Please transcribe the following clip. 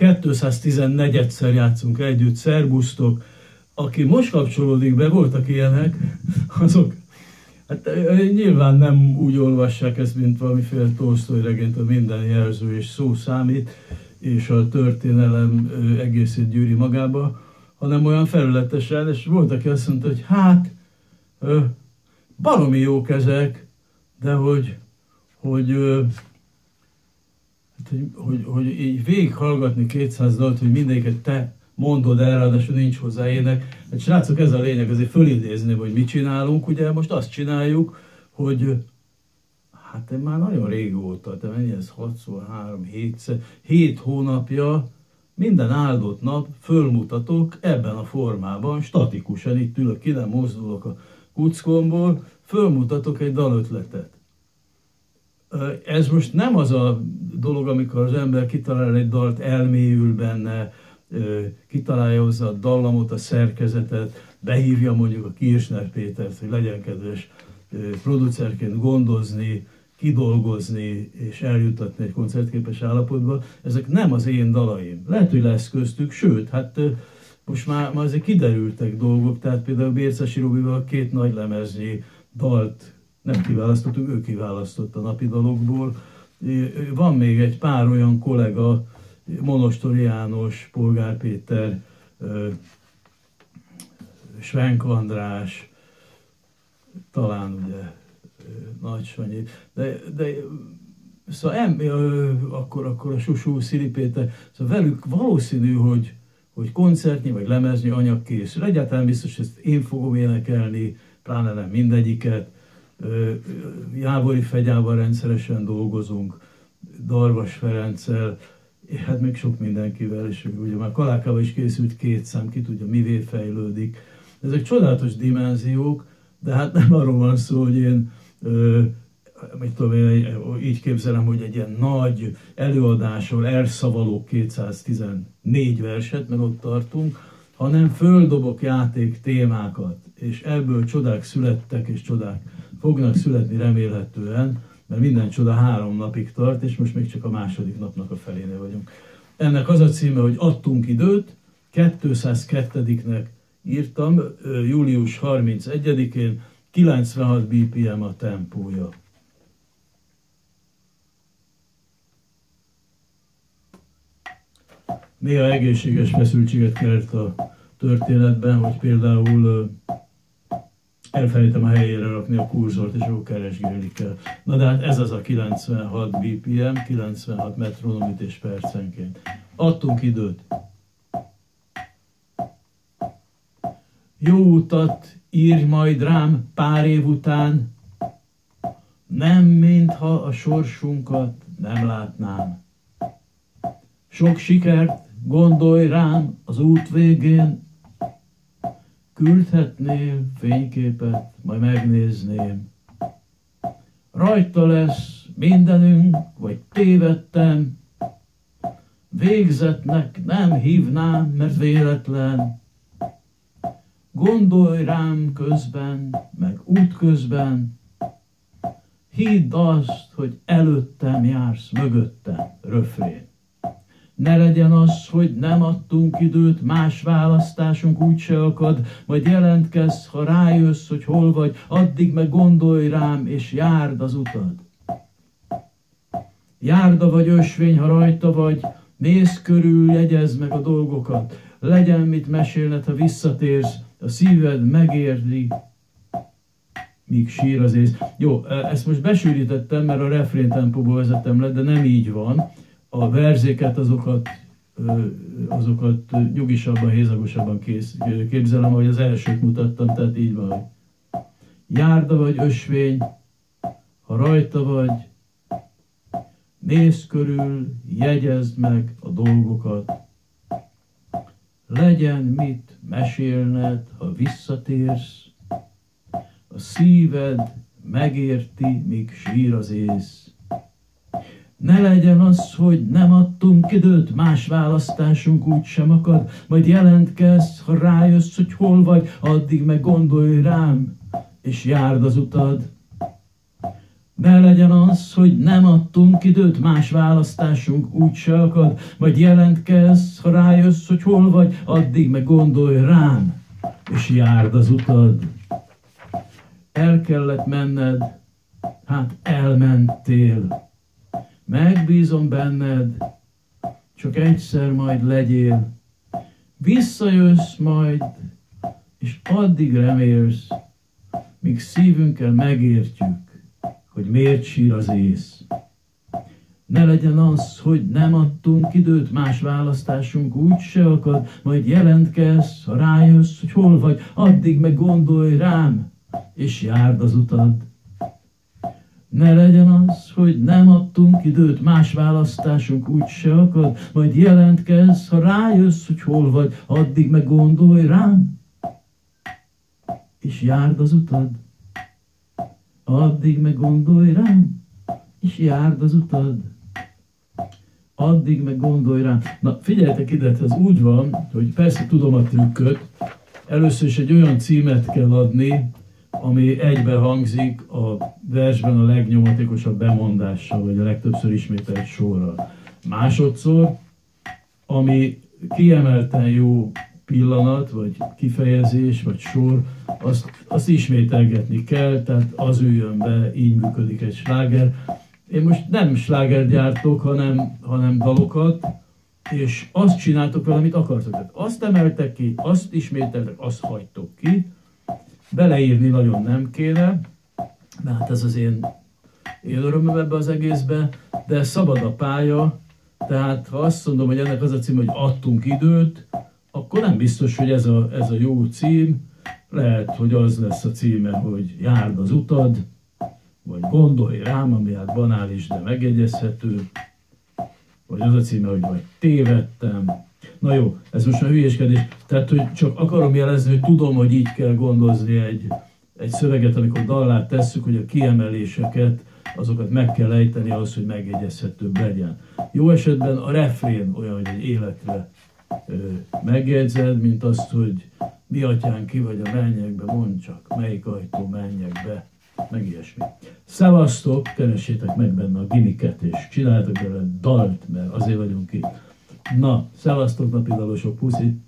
214-szer játszunk együtt, szerbusztok. Aki most kapcsolódik be, voltak ilyenek, azok Hát nyilván nem úgy olvassák ezt, mint valamiféle Tolstoy regényt, a minden jelző és szó számít, és a történelem egészét gyűri magába, hanem olyan felületesen, és volt, aki azt mondta, hogy hát, baromi jók ezek, de hogy, hogy, hogy, hogy, hogy így végighallgatni 200 dalt, hogy mindegyiket te mondod el, ráadásul nincs hozzá ének. Hát srácok, ez a lényeg, azért fölidézni, hogy mit csinálunk. Ugye most azt csináljuk, hogy hát én már nagyon régóta, te mennyi ez 6 3 7 7 hónapja, minden áldott nap fölmutatok ebben a formában, statikusan itt ülök, ki nem mozdulok a kuckomból, fölmutatok egy dalötletet. Ez most nem az a dolog, amikor az ember kitalál egy dalt, elmélyül benne, kitalálja hozzá a dallamot, a szerkezetet, behívja mondjuk a Kirchner Pétert, hogy legyen kedves producerként gondozni, kidolgozni és eljutatni egy koncertképes állapotba, ezek nem az én dalaim. Lehet, hogy lesz köztük, sőt, hát most már, már azért kiderültek dolgok, tehát például Bércesi Robival két nagy lemeznyi dalt nem kiválasztottuk, ő kiválasztott a napi dalokból. Van még egy pár olyan kollega, Monostori János, Polgár Péter, Svenk András, talán ugye Nagy Sanyi, de, de szóval em, akkor, akkor a Susú, Szili Péter, szóval velük valószínű, hogy, hogy koncertnyi vagy lemeznyi anyag készül. Egyáltalán biztos, hogy ezt én fogom énekelni, pláne nem mindegyiket. Jávori Fegyával rendszeresen dolgozunk, Darvas Ferenccel, hát még sok mindenkivel, és ugye már Kalákával is készült két szám, ki tudja, mivé fejlődik. Ezek csodálatos dimenziók, de hát nem arról van szó, hogy én ö, mit tudom én, így képzelem, hogy egy ilyen nagy előadásról elszavalok 214 verset, mert ott tartunk, hanem földobok játék témákat, és ebből csodák születtek, és csodák fognak születni remélhetően, mert minden csoda három napig tart, és most még csak a második napnak a felénél vagyunk. Ennek az a címe, hogy adtunk időt, 202-nek írtam, július 31-én, 96 BPM a tempója. Néha egészséges feszültséget kelt a történetben, hogy például elfelejtem a helyére rakni a kurzort, és akkor keresgélni kell. Na de hát ez az a 96 BPM, 96 metronomütés percenként. Adtunk időt. Jó utat írj majd rám pár év után, nem mintha a sorsunkat nem látnám. Sok sikert gondolj rám az út végén, Küldhetnél fényképet, majd megnézném. Rajta lesz mindenünk, vagy tévedtem. Végzetnek nem hívnám, mert véletlen. Gondolj rám közben, meg útközben. Hidd azt, hogy előttem jársz, mögöttem, röfrén. Ne legyen az, hogy nem adtunk időt, más választásunk úgyse akad, majd jelentkezz, ha rájössz, hogy hol vagy, addig meg gondolj rám, és járd az utad. Járda vagy ösvény, ha rajta vagy, nézz körül, jegyezd meg a dolgokat, legyen mit mesélned, ha visszatérsz, a szíved megérdi, míg sír az ész. Jó, e, ezt most besűrítettem, mert a refrén tempóból vezettem le, de nem így van a verzéket, azokat, azokat nyugisabban, hézagosabban kész, képzelem, ahogy az elsőt mutattam, tehát így van. Járda vagy ösvény, ha rajta vagy, nézd körül, jegyezd meg a dolgokat. Legyen mit mesélned, ha visszatérsz, a szíved megérti, míg sír az ész. Ne legyen az, hogy nem adtunk időt, más választásunk úgy sem akad, majd jelentkezz, ha rájössz, hogy hol vagy, addig meg gondolj rám, és járd az utad. Ne legyen az, hogy nem adtunk időt, más választásunk úgy se akad, majd jelentkezz, ha rájössz, hogy hol vagy, addig meg gondolj rám, és járd az utad. El kellett menned, hát elmentél. Megbízom benned, csak egyszer majd legyél. Visszajössz majd, és addig remélsz, míg szívünkkel megértjük, hogy miért sír az ész. Ne legyen az, hogy nem adtunk időt, más választásunk úgy se akad, majd jelentkezz, ha rájössz, hogy hol vagy, addig meg gondolj rám, és járd az utad. Ne legyen az, hogy nem adtunk időt, más választásunk úgy se akad, majd jelentkezz, ha rájössz, hogy hol vagy, addig meg gondolj rám, és járd az utad. Addig meg gondolj rám, és járd az utad. Addig meg gondolj rám. Na, figyeljetek ide, ez úgy van, hogy persze tudom a trükköt, először is egy olyan címet kell adni, ami egybe hangzik a versben a legnyomatékosabb bemondással, vagy a legtöbbször ismételt sorral. Másodszor, ami kiemelten jó pillanat, vagy kifejezés, vagy sor, azt, azt ismételgetni kell, tehát az üljön be, így működik egy sláger. Én most nem sláger gyártok, hanem, hanem dalokat, és azt csináltok vele, amit akartok. Tehát azt emeltek ki, azt ismételtek, azt hagytok ki. Beleírni nagyon nem kéne, mert hát ez az én, én örömöm ebbe az egészbe, de szabad a pálya, tehát ha azt mondom, hogy ennek az a cím, hogy adtunk időt, akkor nem biztos, hogy ez a, ez a jó cím, lehet, hogy az lesz a címe, hogy járd az utad, vagy gondolj rám, ami hát banális, de megjegyezhető, vagy az a címe, hogy vagy tévedtem. Na jó, ez most a hülyéskedés. Tehát, hogy csak akarom jelezni, hogy tudom, hogy így kell gondozni egy, egy szöveget, amikor dallát tesszük, hogy a kiemeléseket, azokat meg kell ejteni ahhoz, hogy megjegyezhetőbb legyen. Jó esetben a refrén olyan, hogy egy életre megjegyzed, mint azt, hogy mi atyán ki vagy a mennyekbe, mondd csak, melyik ajtó mennyekbe, meg ilyesmi. Szevasztok, keresétek meg benne a gimiket, és csináltok bele dalt, mert azért vagyunk itt. Na, szevasztok, napi dalosok, puszi!